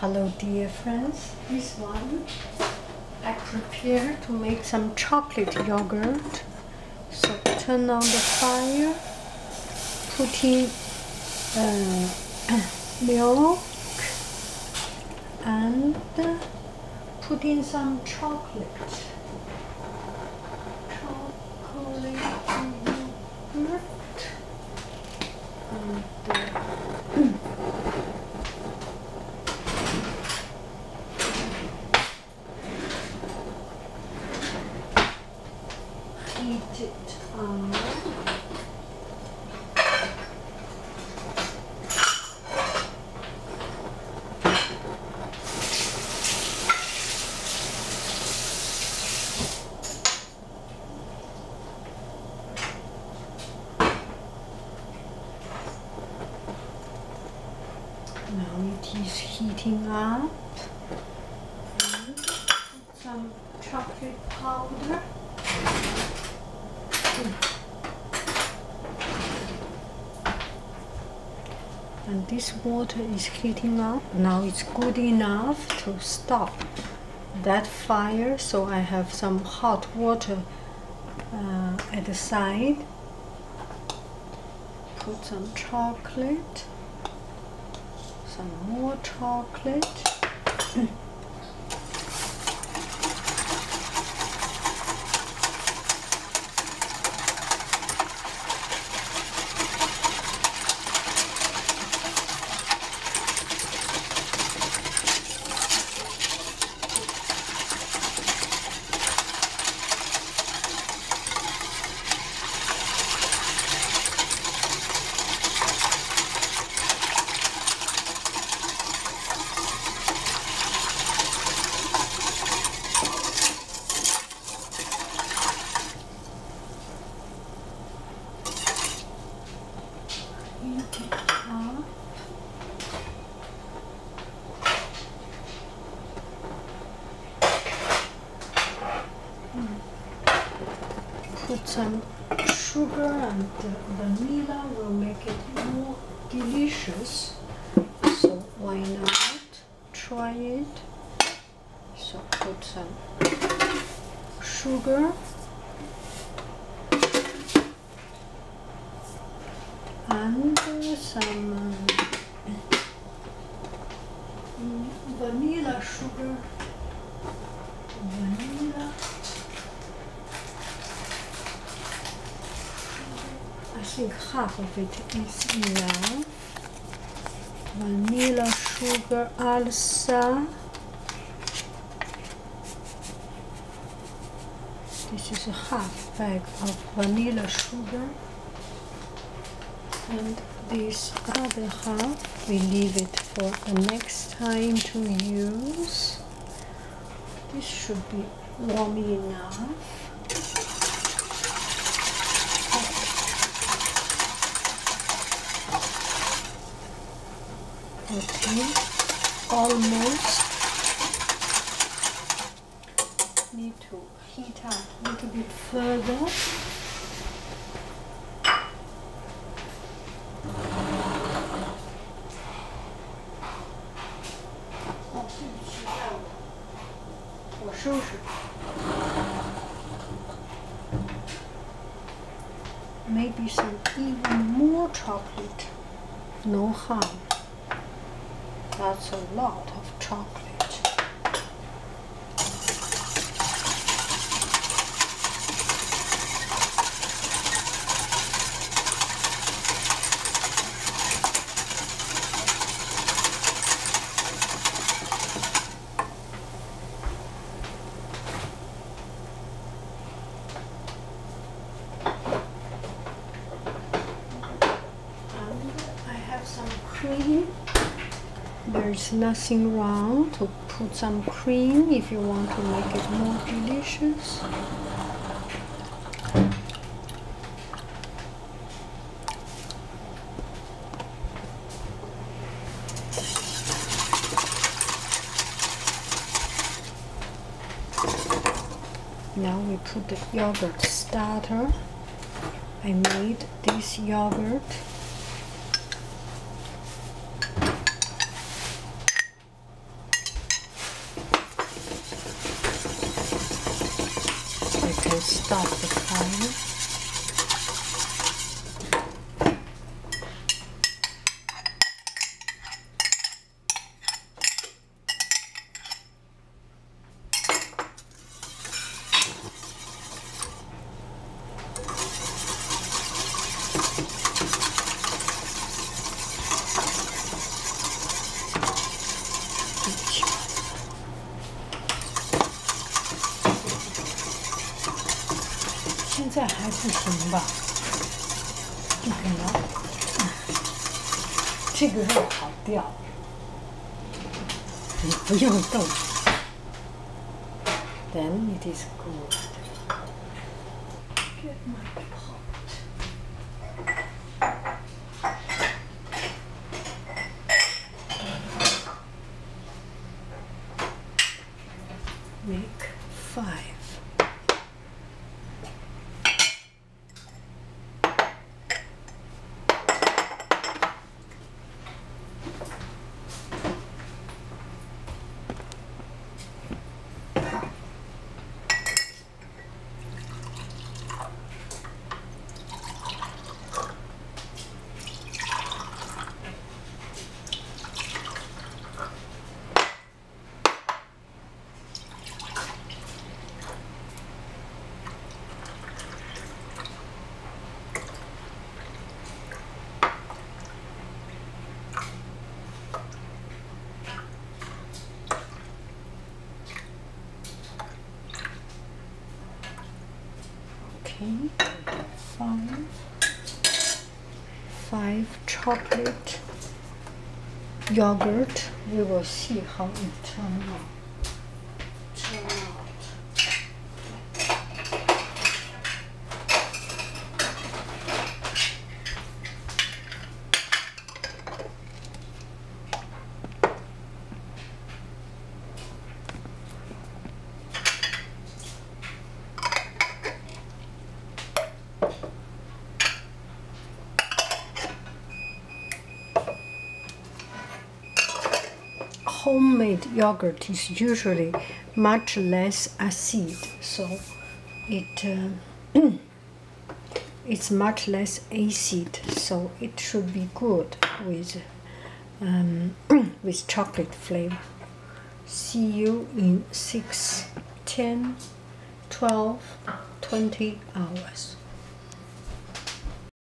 Hello dear friends, this one I prepare to make some chocolate yogurt. So turn on the fire, put in uh, milk and put in some chocolate. Chocolate yogurt and uh, heat it on. It is heating up. And some chocolate powder. And this water is heating up. Now it's good enough to stop that fire. So I have some hot water uh, at the side. Put some chocolate, some more chocolate. Heat it up. Put some sugar and vanilla will make it more delicious. So why not try it? So put some sugar and uh, some um, mm, vanilla sugar. Vanilla. I half of it is enough. Vanilla sugar also. This is a half bag of vanilla sugar and this other half we leave it for the next time to use this should be warm enough okay almost need to heat up a little bit further Maybe some even more chocolate. No harm. That's a lot of chocolate. And I have some cream. There's nothing wrong to put some cream if you want to make it more delicious. Now we put the yogurt starter. I made this yogurt will 这还不行吧？不可能，这个肉好掉，你不用动。Then it is good. Five chocolate yogurt. We will see how it turns out. Turn out. Homemade yogurt is usually much less acid, so it uh, it's much less acid, so it should be good with um, with chocolate flavor. See you in 6, 10, 12, 20 hours.